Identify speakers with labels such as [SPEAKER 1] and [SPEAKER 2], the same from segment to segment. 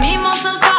[SPEAKER 1] Venimos al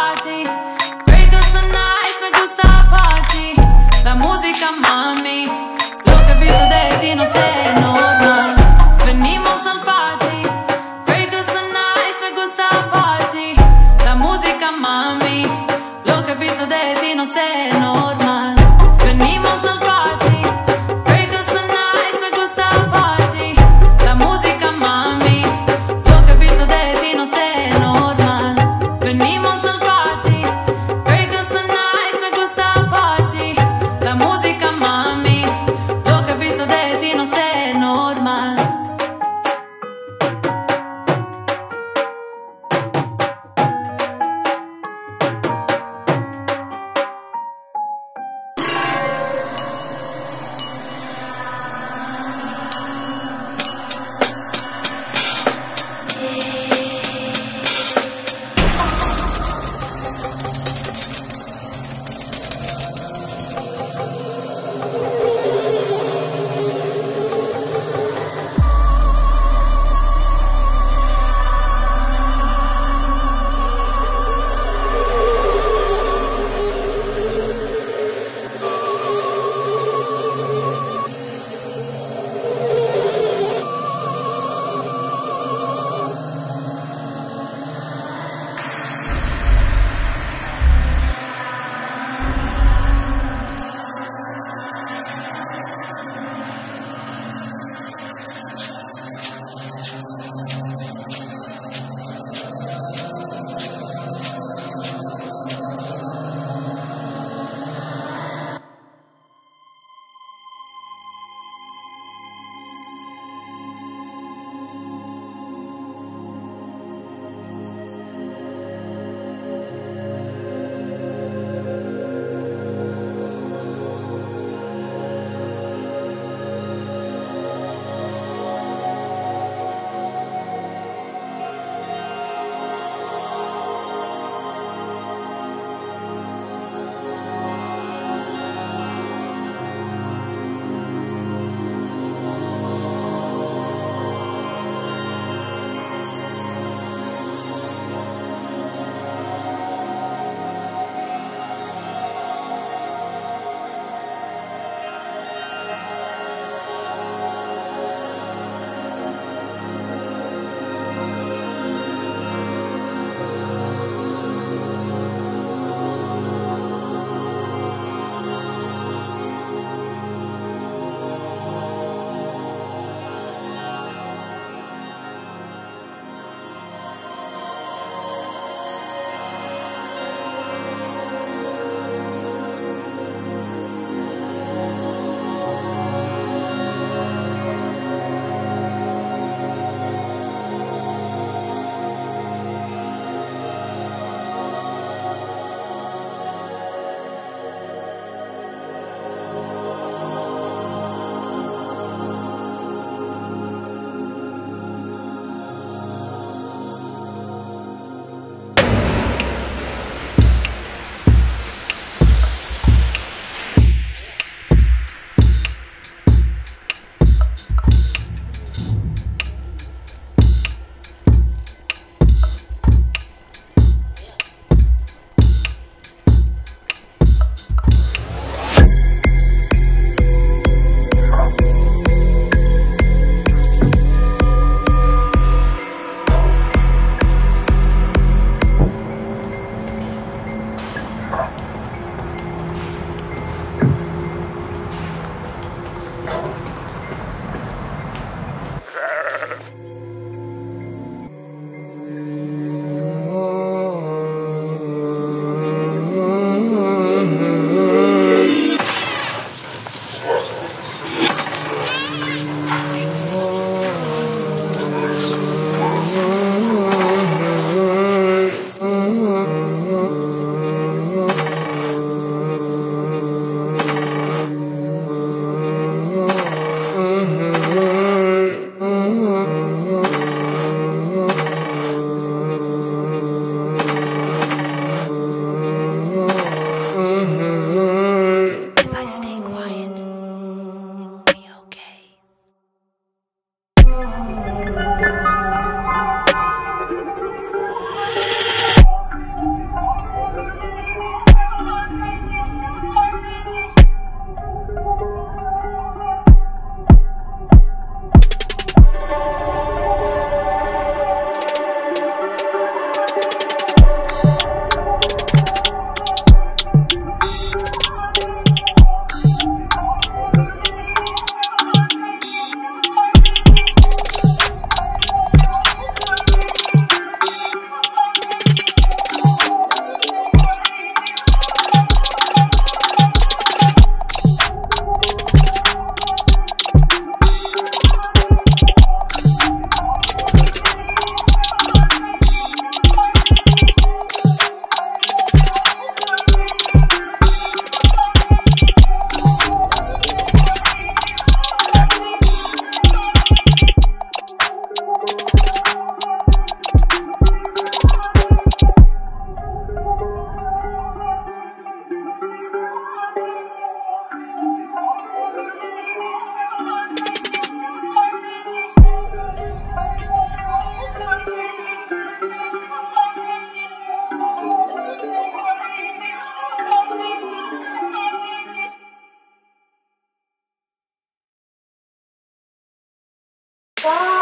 [SPEAKER 1] Bye.